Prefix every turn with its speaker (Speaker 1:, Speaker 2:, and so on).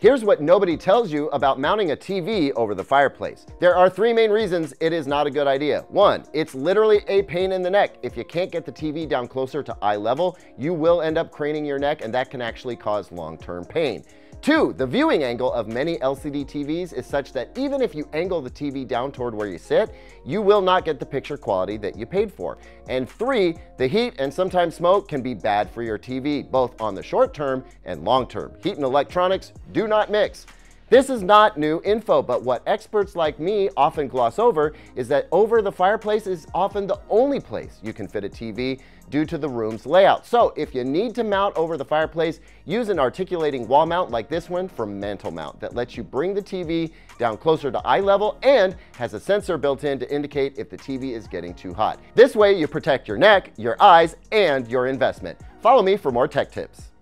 Speaker 1: Here's what nobody tells you about mounting a TV over the fireplace. There are three main reasons it is not a good idea. One, it's literally a pain in the neck. If you can't get the TV down closer to eye level, you will end up craning your neck and that can actually cause long-term pain. Two, the viewing angle of many LCD TVs is such that even if you angle the TV down toward where you sit, you will not get the picture quality that you paid for. And three, the heat and sometimes smoke can be bad for your TV, both on the short term and long term. Heat and electronics do not mix. This is not new info, but what experts like me often gloss over is that over the fireplace is often the only place you can fit a TV due to the room's layout. So if you need to mount over the fireplace, use an articulating wall mount like this one from MantelMount that lets you bring the TV down closer to eye level and has a sensor built in to indicate if the TV is getting too hot. This way you protect your neck, your eyes, and your investment. Follow me for more tech tips.